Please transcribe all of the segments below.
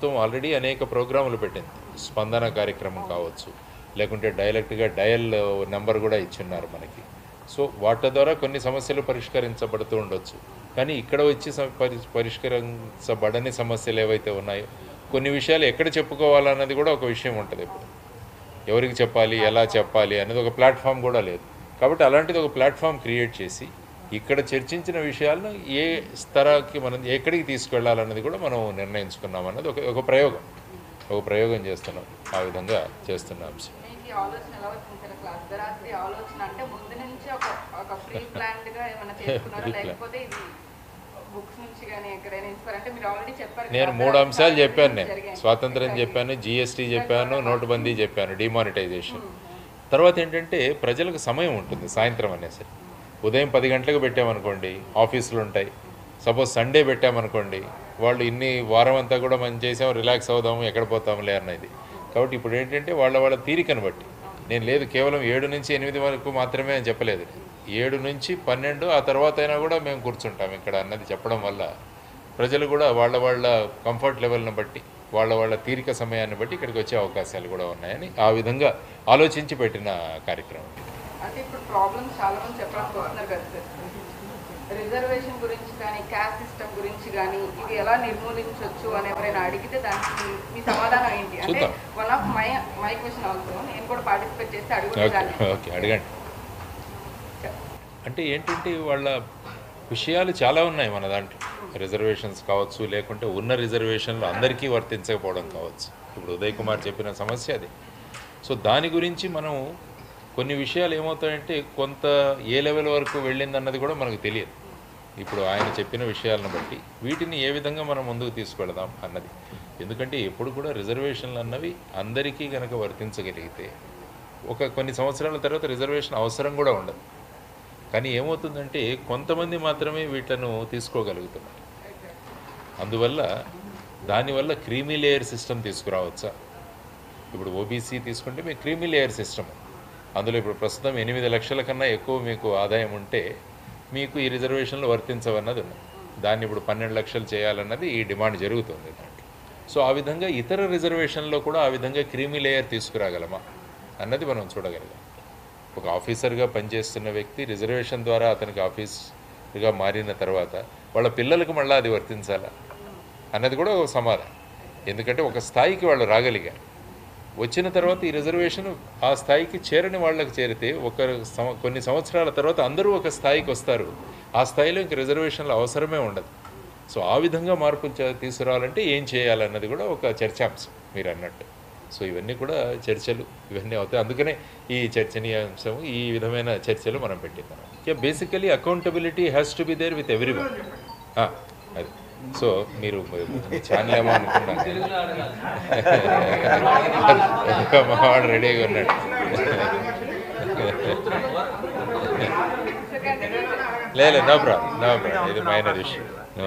ప్రభుత్వం ఆల్రెడీ అనేక ప్రోగ్రాములు పెట్టింది. స్పందన కార్యక్రమం కావచ్చు లేకుంటే డైరెక్ట్గా డయల్ నెంబర్ కూడా ఇచ్చున్నారు మనకి. సో వాటి ద్వారా కొన్ని సమస్యలు పరిష్కరించబడుతూ ఉండొచ్చు. కానీ ఇక్కడ వచ్చి పరి- పరిష్కరించబడని సమస్యలు ఏవైతే ఉన్నాయో కొన్ని విషయాలు ఎక్కడ చెప్పుకోవాలన్నది కూడా ఒక విషయం ఉంటుంది ఇప్పుడు. ఎవరికి చెప్పాలి ఎలా చెప్పాలి అనేది ఒక ప్లాట్ఫామ్ కూడా లేదు. కాబట్టి అలాంటిది ఒక ప్లాట్ఫామ్ క్రియేట్ చేసి ఇక్కడ చర్చించిన విషయాలను ఏ స్థరానికి మనం ఎక్కడికి తీసుకెళ్ళాలన్నది కూడా మనం నిర్ణయించుకున్నాం అన్నది ఒక ఒక ప్రయోగం. ఒక ప్రయోగం చేస్తున్నాం. ఆ విధంగా చేస్తున్న. అంశం నేను మూడు అంశాలు చెప్పాను నేను. స్వాతంత్రం చెప్పాను జిఎస్టీ చెప్పాను నోటుబందీ చెప్పాను డిమానిటైజేషన్ తర్వాత ఏంటంటే ప్రజలకు సమయం ఉంటుంది సాయంత్రం అనేసరికి. ఉదయం పది గంటలకు పెట్టామనుకోండి ఆఫీసులు ఉంటాయి సపోజ్ సండే పెట్టామనుకోండి వాళ్ళు ఇన్ని వారం అంతా కూడా మనం చేసాం రిలాక్స్ అవుదాము ఎక్కడ పోతాములే అన్నది. కాబట్టి ఇప్పుడు ఏంటంటే వాళ్ళ వాళ్ళ తీరికను బట్టి. నేను లేదు కేవలం ఏడు నుంచి ఎనిమిది వరకు మాత్రమే అని చెప్పలేదు. ఏడు నుంచి పన్నెండు ఆ తర్వాత అయినా కూడా మేము కూర్చుంటాం ఇక్కడ అన్నది చెప్పడం వల్ల. ప్రజలు కూడా వాళ్ళ వాళ్ళ కంఫర్ట్ లెవెల్ని బట్టి వాళ్ళ వాళ్ళ తీరిక సమయాన్ని బట్టి ఇక్కడికి వచ్చే అవకాశాలు కూడా ఉన్నాయని ఆ విధంగా ఆలోచించి పెట్టిన కార్యక్రమం. అంటే ఇప్పుడు ప్రాబ్లమ్స్ చాలా మంది చెప్పడానికి వస్తున్నారు కదా సార్. రిజర్వేషన్ గురించి కానీ క్యాస్ట్ సిస్టమ్ గురించి కానీ ఇది ఎలా నిర్మూలించవచ్చు అని ఎవరైనా అడిగితే దానికి మీ- సమాధానం ఏంటి? అంటే. One of my my question also నేను కూడా పార్టిసిపేట్ చేస్తే అడుగుతాను ఓకే అడగండి. అంటే ఏంటంటే వాళ్ళ విషయాలు చాలా ఉన్నాయి మన దాంట్లో. రిజర్వేషన్స్ కావచ్చు లేకుంటే ఉన్న రిజర్వేషన్లు అందరికీ వర్తించకపోవడం కావచ్చు. ఇప్పుడు ఉదయ్ కుమార్ చెప్పిన సమస్య అది. సో దాని గురించి మనం కొన్ని విషయాలు ఏమవుతాయంటే కొంత ఏ లెవెల్ వరకు వెళ్ళిందన్నది కూడా మనకు తెలియదు. ఇప్పుడు ఆయన చెప్పిన విషయాలను బట్టి వీటిని ఏ విధంగా మనం ముందుకు తీసుకెళదాం అన్నది. ఎందుకంటే ఎప్పుడు కూడా రిజర్వేషన్లు అన్నవి అందరికీ కనుక వర్తించగలిగితే ఒక కొన్ని సంవత్సరాల తర్వాత రిజర్వేషన్ అవసరం కూడా ఉండదు. కానీ ఏమవుతుందంటే కొంతమంది మాత్రమే వీటిను తీసుకోగలుగుతున్నారు. అందువల్ల దానివల్ల క్రీమీ లేయర్ సిస్టమ్ తీసుకురావచ్చా? ఇప్పుడు ఓబీసీ తీసుకుంటే మీకు క్రీమీ లేయర్ సిస్టమ్ అందులో ఇప్పుడు ప్రస్తుతం ఎనిమిది లక్షల కన్నా ఎక్కువ మీకు ఆదాయం ఉంటే మీకు ఈ రిజర్వేషన్లు వర్తించవన్నది ఉన్నది. దాన్ని ఇప్పుడు పన్నెండు లక్షలు చేయాలన్నది ఈ డిమాండ్ జరుగుతుంది దాంట్లో. సో ఆ విధంగా ఇతర రిజర్వేషన్లో కూడా ఆ విధంగా క్రీమీ లేయర్ తీసుకురాగలమా అన్నది మనం చూడగలిగాం. ఒక ఆఫీసర్గా పనిచేస్తున్న వ్యక్తి రిజర్వేషన్ ద్వారా అతనికి ఆఫీసర్గా మారిన తర్వాత వాళ్ళ పిల్లలకు మళ్ళీ అది వర్తించాలా? అన్నది కూడా ఒక సమాధానం. ఎందుకంటే ఒక స్థాయికి వాళ్ళు రాగలిగారు. వచ్చిన తర్వాత ఈ రిజర్వేషన్ ఆ స్థాయికి చేరని వాళ్ళకి చేరితే ఒక కొన్ని సంవత్సరాల తర్వాత అందరూ ఒక స్థాయికి వస్తారు. ఆ స్థాయిలో ఇంక రిజర్వేషన్ల అవసరమే ఉండదు. సో ఆ విధంగా మార్పులు తీసుకురావాలంటే ఏం చేయాలన్నది కూడా ఒక చర్చాంశం మీరు అన్నట్టు. సో ఇవన్నీ కూడా చర్చలు ఇవన్నీ అవుతాయి. అందుకనే ఈ చర్చనీయాంశం ఈ విధమైన చర్చలు మనం పెట్టిద్దాం ఇక basically accountability has to be there with every అది. సో మీరు ఛానల్ ఏమో అనుకున్నాను మావాడు రెడీగా ఉన్నాడు. లేదు నో ప్రాబ్లం నో ప్రాబ్లం ఇది మైనర్ ఇష్యూ నో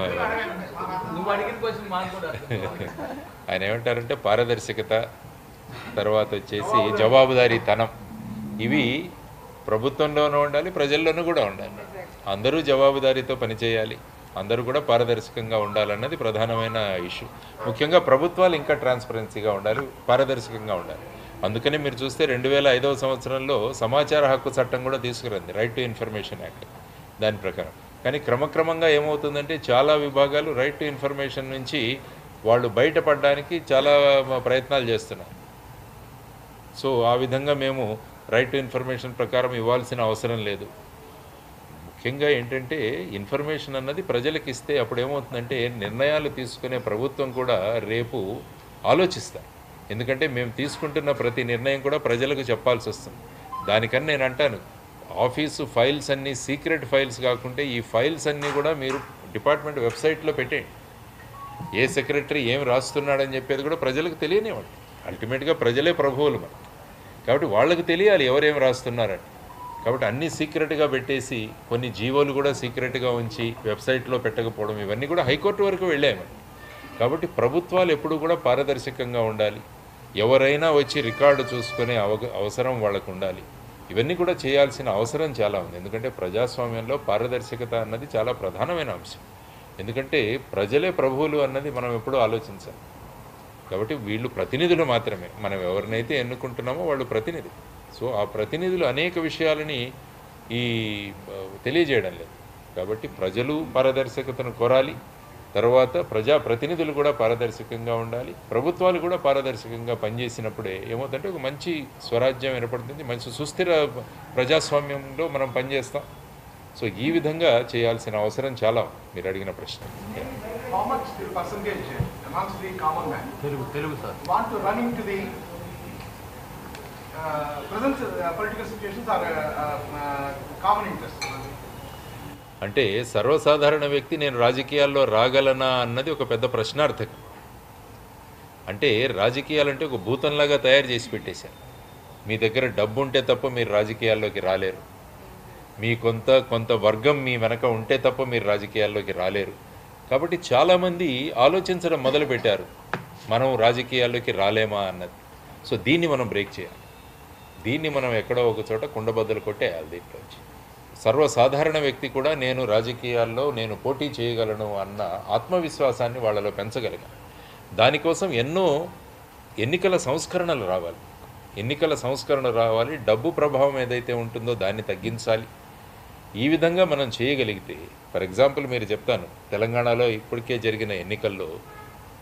ఆయన ఏమంటారంటే పారదర్శకత తర్వాత వచ్చేసి జవాబుదారీతనం. ఇవి ప్రభుత్వంలోనూ ఉండాలి ప్రజల్లోనూ కూడా ఉండాలి. అందరూ జవాబుదారీతో పనిచేయాలి. అందరూ కూడా పారదర్శకంగా ఉండాలన్నది ప్రధానమైన ఇష్యూ. ముఖ్యంగా ప్రభుత్వాలు ఇంకా ట్రాన్స్పరెన్సీగా ఉండాలి పారదర్శకంగా ఉండాలి. అందుకనే మీరు చూస్తే రెండు వేల ఐదవ సంవత్సరంలో సమాచార హక్కు చట్టం కూడా తీసుకురంది రైట్ టు ఇన్ఫర్మేషన్ యాక్ట్ దాని ప్రకారం. కానీ క్రమక్రమంగా ఏమవుతుందంటే చాలా విభాగాలు రైట్ టు ఇన్ఫర్మేషన్ నుంచి వాళ్ళు బయటపడడానికి చాలా ప్రయత్నాలు చేస్తున్నారు. సో ఆ విధంగా మేము రైట్ టు ఇన్ఫర్మేషన్ ప్రకారం ఇవ్వాల్సిన అవసరం లేదు. ముఖ్యంగా ఏంటంటే ఇన్ఫర్మేషన్ అన్నది ప్రజలకు ఇస్తే అప్పుడు ఏమవుతుందంటే నిర్ణయాలు తీసుకునే ప్రభుత్వం కూడా రేపు ఆలోచిస్తారు. ఎందుకంటే మేము తీసుకుంటున్న ప్రతి నిర్ణయం కూడా ప్రజలకు చెప్పాల్సి వస్తుంది. దానికని నేను అంటాను ఆఫీసు ఫైల్స్ అన్నీ సీక్రెట్ ఫైల్స్ కాకుంటే ఈ ఫైల్స్ అన్నీ కూడా మీరు డిపార్ట్మెంట్ వెబ్సైట్లో పెట్టేయండి. ఏ సెక్రటరీ ఏం రాస్తున్నాడని చెప్పేది కూడా ప్రజలకు తెలియనివ్వండి. అల్టిమేట్గా ప్రజలే ప్రభువులు మనకి కాబట్టి వాళ్ళకి తెలియాలి ఎవరేం రాస్తున్నారని. కాబట్టి అన్నీ సీక్రెట్గా పెట్టేసి కొన్ని జీవోలు కూడా సీక్రెట్గా ఉంచి వెబ్సైట్లో పెట్టకపోవడం ఇవన్నీ కూడా హైకోర్టు వరకు వెళ్ళాయి కాబట్టి ప్రభుత్వాలు ఎప్పుడు కూడా పారదర్శకంగా ఉండాలి. ఎవరైనా వచ్చి రికార్డు చూసుకునే అవ అవసరం వాళ్ళకు ఉండాలి. ఇవన్నీ కూడా చేయాల్సిన అవసరం చాలా ఉంది. ఎందుకంటే ప్రజాస్వామ్యంలో పారదర్శకత అన్నది చాలా ప్రధానమైన అంశం. ఎందుకంటే ప్రజలే ప్రభువులు అన్నది మనం ఎప్పుడూ ఆలోచించాలి. కాబట్టి వీళ్ళు ప్రతినిధులు మాత్రమే. మనం ఎవరినైతే ఎన్నుకుంటున్నామో వాళ్ళు ప్రతినిధి. సో ఆ ప్రతినిధులు అనేక విషయాలని ఈ తెలియజేయడం లేదు. కాబట్టి ప్రజలు పారదర్శకతను కోరాలి. తర్వాత ప్రజా ప్రతినిధులు కూడా పారదర్శకంగా ఉండాలి. ప్రభుత్వాలు కూడా పారదర్శకంగా పనిచేసినప్పుడే ఏమవుతుందంటే ఒక మంచి స్వరాజ్యం ఏర్పడుతుంది. మంచి సుస్థిర ప్రజాస్వామ్యంలో మనం పనిచేస్తాం. సో ఈ విధంగా చేయాల్సిన అవసరం చాలా. మీరు అడిగిన ప్రశ్న. How much the percentage amongst the common man? Telugu Telugu sir. అంటే సర్వసాధారణ వ్యక్తి నేను రాజకీయాల్లో రాగలనా అన్నది ఒక పెద్ద ప్రశ్నార్థకం. అంటే రాజకీయాలంటే ఒక భూతంలాగా తయారు చేసి పెట్టేశారు. మీ దగ్గర డబ్బు ఉంటే తప్ప మీరు రాజకీయాల్లోకి రాలేరు. మీ కొంత కొంత వర్గం మీ వెనక ఉంటే తప్ప మీరు రాజకీయాల్లోకి రాలేరు. కాబట్టి చాలామంది ఆలోచించడం మొదలుపెట్టారు. మనం రాజకీయాల్లోకి రాలేమా అన్నది. సో దీన్ని మనం బ్రేక్ చేయాలి. దీన్ని మనం ఎక్కడో ఒక చోట కుండబద్దలు కొట్టేయాలి దీంట్లోంచి సర్వసాధారణ వ్యక్తి కూడా నేను రాజకీయాల్లో నేను పోటీ చేయగలను అన్న ఆత్మవిశ్వాసాన్ని వాళ్ళలో పెంచగలిగాను దానికోసం ఎన్నో ఎన్నికల సంస్కరణలు రావాలి. ఎన్నికల సంస్కరణ రావాలి. డబ్బు ప్రభావం ఏదైతే ఉంటుందో దాన్ని తగ్గించాలి. ఈ విధంగా మనం చేయగలిగితే ఫర్ ఎగ్జాంపుల్ మీరు చెప్తాను తెలంగాణలో ఇప్పటికే జరిగిన ఎన్నికల్లో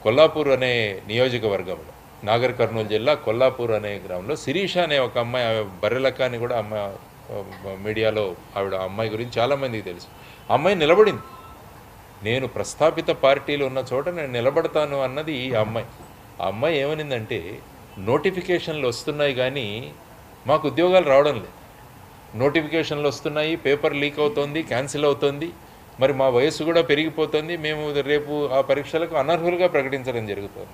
కొల్లాపూర్ అనే నియోజకవర్గంలో నాగర్ కర్నూలు జిల్లా కొల్లాపూర్ అనే గ్రామంలో శిరీష అనే ఒక అమ్మాయి ఆమె బర్రెలక్క అని కూడా అమ్మాయి మీడియాలో ఆవిడ అమ్మాయి గురించి చాలామందికి తెలుసు. ఆ అమ్మాయి నిలబడింది. నేను ప్రస్థాపిత పార్టీలు ఉన్న చోట నేను నిలబడతాను అన్నది ఈ అమ్మాయి. ఆ అమ్మాయి ఏమనిందంటే నోటిఫికేషన్లు వస్తున్నాయి కానీ మాకు ఉద్యోగాలు రావడం లేదు. నోటిఫికేషన్లు వస్తున్నాయి పేపర్ లీక్ అవుతోంది క్యాన్సిల్ అవుతోంది మరి మా వయసు కూడా పెరిగిపోతుంది మేము రేపు ఆ పరీక్షలకు అనర్హులుగా ప్రకటించడం జరుగుతుంది.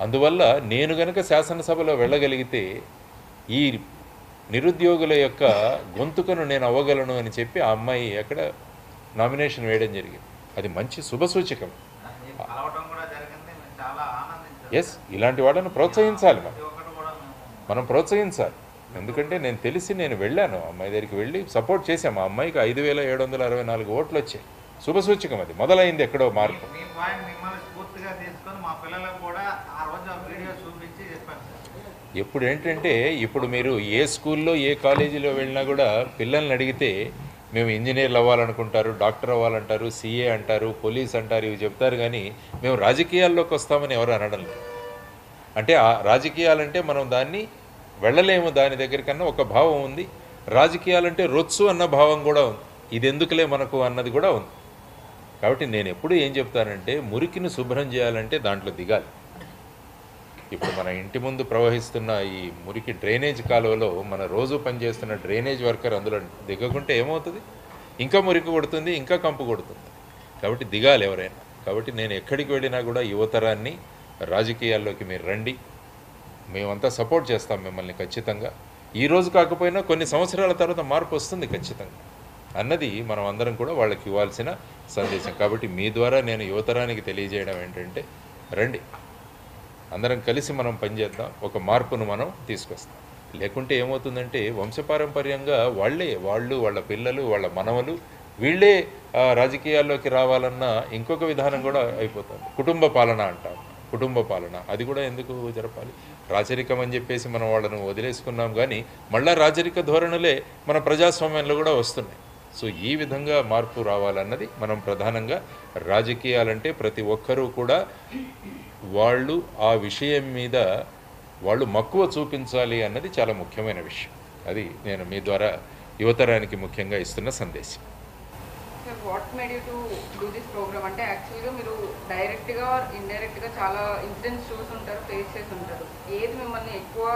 అందువల్ల నేను గనక శాసనసభలో వెళ్ళగలిగితే ఈ నిరుద్యోగుల యొక్క గొంతుకను నేను అవ్వగలను అని చెప్పి ఆ అమ్మాయి అక్కడ నామినేషన్ వేయడం జరిగింది. అది మంచి శుభసూచకం ఎస్ ఇలాంటి వాళ్ళను ప్రోత్సహించాలి మనం. మనం ప్రోత్సహించాలి. ఎందుకంటే నేను తెలిసి నేను వెళ్ళాను. అమ్మాయి దగ్గరికి వెళ్ళి సపోర్ట్ చేశాము ఆ అమ్మాయికి ఐదు వేల ఏడు వందల అరవై నాలుగు ఓట్లు వచ్చాయి. శుభసూచకం అది. మొదలైంది ఎక్కడో మార్పు మీ పాయింట్ మిమ్మల్ని స్ఫూర్తిగా తీసుకొని మా పిల్లలకు కూడా ఆ రోజు ఆ వీడియో చూపించి చెప్పాను సార్ ఇప్పుడు ఏంటంటే ఇప్పుడు మీరు ఏ స్కూల్లో ఏ కాలేజీలో వెళ్ళినా కూడా పిల్లల్ని అడిగితే మేము ఇంజనీర్లు అవ్వాలనుకుంటారు డాక్టర్ అవ్వాలంటారు సీఏ అంటారు పోలీస్ అంటారు ఇవి చెప్తారు కానీ మేము రాజకీయాల్లోకి వస్తామని ఎవరు అనడం లేదు. అంటే ఆ రాజకీయాలంటే మనం దాన్ని వెళ్ళలేము దాని దగ్గరికన్నా ఒక భావం ఉంది. రాజకీయాలంటే రొచ్చు అన్న భావం కూడా ఉంది. ఇది ఎందుకులే మనకు అన్నది కూడా ఉంది. కాబట్టి నేను ఎప్పుడు ఏం చెప్తానంటే మురికిని శుభ్రం చేయాలంటే దాంట్లో దిగాలి. ఇప్పుడు మన ఇంటి ముందు ప్రవహిస్తున్న ఈ మురికి డ్రైనేజ్ కాలువలో మన రోజు పనిచేస్తున్న డ్రైనేజ్ వర్కర్ అందులో దిగకుంటే ఏమవుతుంది? ఇంకా మురికి కొడుతుంది ఇంకా కంపు కొడుతుంది. కాబట్టి దిగాలి ఎవరైనా. కాబట్టి నేను ఎక్కడికి వెళ్ళినా కూడా యువతరాన్ని రాజకీయాల్లోకి మీరు రండి. మేమంతా సపోర్ట్ చేస్తాం మిమ్మల్ని ఖచ్చితంగా. ఈ రోజు కాకపోయినా కొన్ని సంవత్సరాల తర్వాత మార్పు వస్తుంది ఖచ్చితంగా. అన్నది మనం అందరం కూడా వాళ్ళకి ఇవ్వాల్సిన సందేశం. కాబట్టి మీ ద్వారా నేను యువతరానికి తెలియజేయడం ఏంటంటే రండి. అందరం కలిసి మనం పనిచేద్దాం ఒక మార్పును మనం తీసుకొస్తాం. లేకుంటే ఏమవుతుందంటే వంశపారంపర్యంగా వాళ్ళే వాళ్ళు వాళ్ళ పిల్లలు వాళ్ళ మనవలు వీళ్ళే రాజకీయాల్లోకి రావాలన్న ఇంకొక విధానం కూడా అయిపోతుంది. కుటుంబ పాలన అంటాం. కుటుంబ పాలన. అది కూడా ఎందుకు జరపాలి? రాచరికం అని చెప్పేసి మనం వాళ్ళను వదిలేసుకున్నాం కానీ మళ్ళా రాచరిక ధోరణులే మన ప్రజాస్వామ్యంలో కూడా వస్తున్నాయి. సో ఈ విధంగా మార్పు రావాలన్నది మనం ప్రధానంగా రాజకీయాలంటే ప్రతి ఒక్కరూ కూడా వాళ్ళు ఆ విషయం మీద వాళ్ళు మక్కువ చూపించాలి అన్నది చాలా ముఖ్యమైన విషయం. అది నేను మీ ద్వారా యువతరానికి ముఖ్యంగా ఇస్తున్న సందేశం. What made you to do this programme అంటే యాక్చువల్గా మీరు డైరెక్ట్గా ఇండైరెక్ట్గా చాలా ఇన్సిడెంట్స్ చూసి ఉంటారు ఫేస్ చేసి ఉంటారు ఏది మిమ్మల్ని ఎక్కువ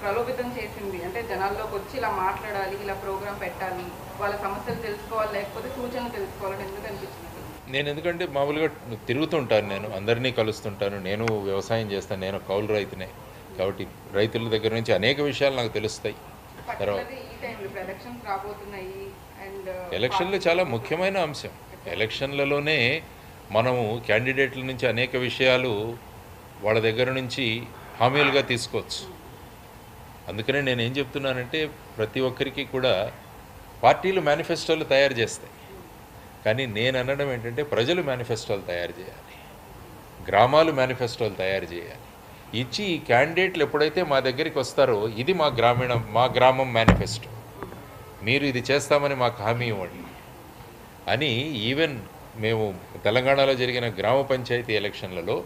ప్రలోభితం చేసింది? అంటే జనాల్లోకి వచ్చి ఇలా మాట్లాడాలి ఇలా ప్రోగ్రామ్ పెట్టాలి వాళ్ళ సమస్యలు తెలుసుకోవాలి లేకపోతే సూచనలు తెలుసుకోవాలని ఎందుకు అనిపించింది? నేను ఎందుకంటే మామూలుగా తిరుగుతుంటాను నేను అందరినీ కలుస్తుంటాను నేను వ్యవసాయం చేస్తాను నేను కౌలు రైతునే. కాబట్టి రైతుల దగ్గర నుంచి అనేక విషయాలు నాకు తెలుస్తాయి. తర్వాత ఎలక్షన్లు చాలా ముఖ్యమైన అంశం. ఎలక్షన్లలోనే మనము క్యాండిడేట్ల నుంచి అనేక విషయాలు వాళ్ళ దగ్గర నుంచి హామీలుగా తీసుకోవచ్చు. అందుకనే నేను ఏం చెప్తున్నానంటే ప్రతి ఒక్కరికి కూడా పార్టీలు మేనిఫెస్టోలు తయారు చేస్తాయి. కానీ నేను అనడం ఏంటంటే ప్రజలు మేనిఫెస్టోలు తయారు చేయాలి. గ్రామాలు మేనిఫెస్టోలు తయారు చేయాలి. ఇచ్చి ఈ క్యాండిడేట్లు ఎప్పుడైతే మా దగ్గరికి వస్తారో ఇది మా గ్రామీణ మా గ్రామం మేనిఫెస్టో మీరు ఇది చేస్తామని మాకు హామీ ఇవ్వండి అని ఈవెన్ మేము తెలంగాణలో జరిగిన గ్రామ పంచాయతీ ఎలక్షన్లలో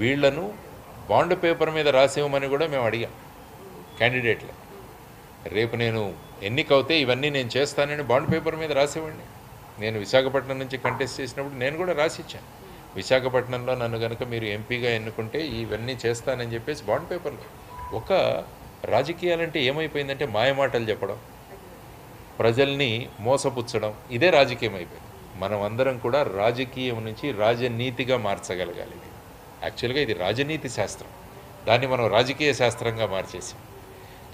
వీళ్ళను బాండ్ పేపర్ మీద రాసివ్వమని కూడా మేము అడిగాం క్యాండిడేట్లు రేపు నేను ఎన్నికవుతే ఇవన్నీ నేను చేస్తానని బాండ్ పేపర్ మీద రాసివ్వండి నేను విశాఖపట్నం నుంచి కంటెస్ట్ చేసినప్పుడు నేను కూడా రాసిచ్చాను. విశాఖపట్నంలో నన్ను కనుక మీరు ఎంపీగా ఎన్నుకుంటే ఇవన్నీ చేస్తానని చెప్పేసి బాండ్ పేపర్లో ఒక రాజకీయాలంటే ఏమైపోయిందంటే మాయమాటలు చెప్పడం ప్రజల్ని మోసపుచ్చడం ఇదే రాజకీయం అయిపోయింది మనం అందరం కూడా రాజకీయం నుంచి రాజనీతిగా మార్చగలగాలి. ఇది యాక్చువల్గా ఇది రాజనీతి శాస్త్రం. దాన్ని మనం రాజకీయ శాస్త్రంగా మార్చేసాం.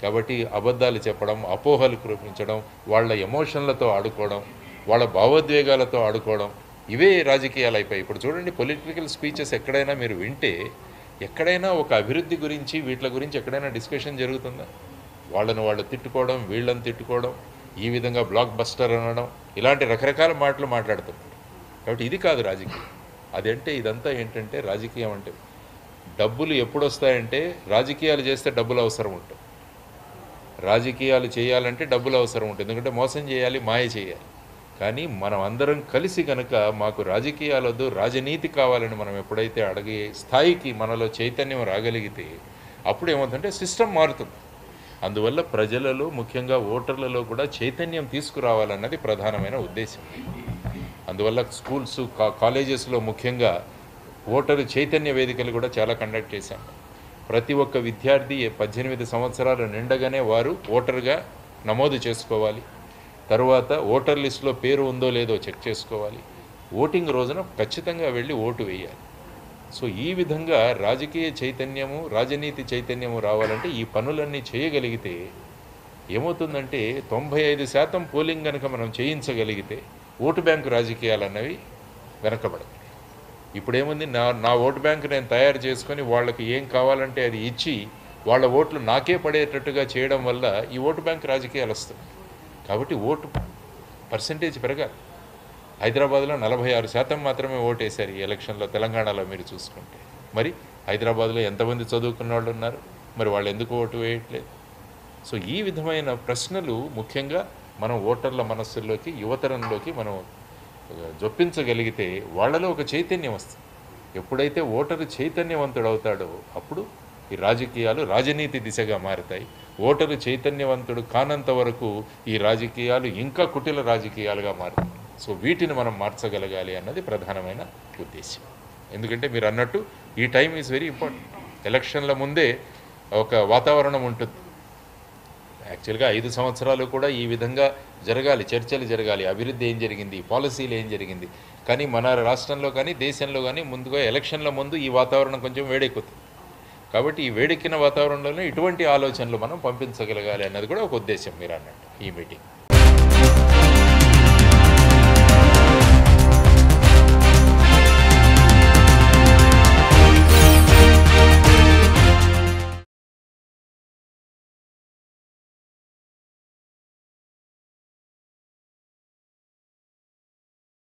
కాబట్టి అబద్ధాలు చెప్పడం అపోహలు కురిపించడం వాళ్ళ ఎమోషన్లతో ఆడుకోవడం వాళ్ళ భావోద్వేగాలతో ఆడుకోవడం ఇవే రాజకీయాలు అయిపోయి ఇప్పుడు చూడండి పొలిటికల్ స్పీచెస్ ఎక్కడైనా మీరు వింటే ఎక్కడైనా ఒక అభివృద్ధి గురించి వీటి గురించి ఎక్కడైనా డిస్కషన్ జరుగుతుందా? వాళ్ళను వాళ్ళు తిట్టుకోవడం వీళ్ళని తిట్టుకోవడం ఈ విధంగా బ్లాక్ బస్టర్ అనడం ఇలాంటి రకరకాల మాటలు మాట్లాడుతున్నారు. కాబట్టి ఇది కాదు రాజకీయం. అదంటే ఇదంతా ఏంటంటే రాజకీయం అంటే డబ్బులు ఎప్పుడు వస్తాయంటే రాజకీయాలు చేస్తే డబ్బులు అవసరం ఉంటుంది. రాజకీయాలు చేయాలంటే డబ్బులు అవసరం ఉంటుంది. ఎందుకంటే మోసం చేయాలి మాయ చేయాలి. కానీ మనం అందరం కలిసి కనుక మాకు రాజకీయాలొద్దు రాజనీతి కావాలని మనం ఎప్పుడైతే అడిగే స్థాయికి మనలో చైతన్యం రాగలిగితే అప్పుడు ఏమవుతుందంటే సిస్టమ్ మారుతుంది. అందువల్ల ప్రజలలో ముఖ్యంగా ఓటర్లలో కూడా చైతన్యం తీసుకురావాలన్నది ప్రధానమైన ఉద్దేశం. అందువల్ల స్కూల్స్ కా- కాలేజెస్లో ముఖ్యంగా ఓటరు చైతన్య వేదికలు కూడా చాలా కండక్ట్ చేశాం. ప్రతి ఒక్క విద్యార్థి పద్దెనిమిది సంవత్సరాలు నిండగానే వారు ఓటర్గా నమోదు చేసుకోవాలి. తరువాత ఓటర్ లిస్టులో పేరు ఉందో లేదో చెక్ చేసుకోవాలి. ఓటింగ్ రోజున ఖచ్చితంగా వెళ్ళి ఓటు వేయాలి. సో ఈ విధంగా రాజకీయ చైతన్యము రాజనీతి చైతన్యము రావాలంటే ఈ పనులన్నీ చేయగలిగితే ఏమవుతుందంటే తొంభై ఐదు శాతం పోలింగ్ కనుక మనం చేయించగలిగితే ఓటు బ్యాంకు రాజకీయాలు అన్నవి వెనకబడతాయి. ఇప్పుడేముంది నా నా ఓటు బ్యాంకు నేను తయారు చేసుకొని వాళ్ళకి ఏం కావాలంటే అది ఇచ్చి వాళ్ళ ఓట్లు నాకే పడేటట్టుగా చేయడం వల్ల ఈ ఓటు బ్యాంక్ రాజకీయాలు వస్తాయి కాబట్టి ఓటు పర్సంటేజ్ పెరగాలి. హైదరాబాద్లో నలభై ఆరు శాతం మాత్రమే ఓటేశారు ఈ ఎలక్షన్లో తెలంగాణలో మీరు చూసుకుంటే. మరి హైదరాబాద్లో ఎంతమంది చదువుకున్న వాళ్ళు ఉన్నారు? మరి వాళ్ళు ఎందుకు ఓటు వేయట్లేదు? సో ఈ విధమైన ప్రశ్నలు ముఖ్యంగా మనం ఓటర్ల మనస్సుల్లోకి యువతరంలోకి మనం జొప్పించగలిగితే వాళ్ళలో ఒక చైతన్యం వస్తుంది. ఎప్పుడైతే ఓటరు చైతన్యవంతుడు అవుతాడో అప్పుడు ఈ రాజకీయాలు రాజనీతి దిశగా మారుతాయి. ఓటరు చైతన్యవంతుడు కానంత వరకు ఈ రాజకీయాలు ఇంకా కుటిల రాజకీయాలుగా మారుతాయి. సో వీటిని మనం మార్చగలగాలి అన్నది ప్రధానమైన ఉద్దేశం. ఎందుకంటే మీరు అన్నట్టు ఈ టైం ఈజ్ వెరీ ఇంపార్టెంట్. ఎలక్షన్ల ముందే ఒక వాతావరణం ఉంటుంది. యాక్చువల్గా ఐదు సంవత్సరాలు కూడా ఈ విధంగా జరగాలి చర్చలు జరగాలి. అభివృద్ధి ఏం జరిగింది పాలసీలు ఏం జరిగింది. కానీ మన రాష్ట్రంలో కానీ దేశంలో కానీ ముందుగా ఎలక్షన్ల ముందు ఈ వాతావరణం కొంచెం వేడెక్కుతుంది కాబట్టి ఈ వేడెక్కిన వాతావరణంలోనే ఇటువంటి ఆలోచనలు మనం పంపించగలగాలి అన్నది కూడా ఒక ఉద్దేశం మీరు అన్నట్టు ఈ మీటింగ్.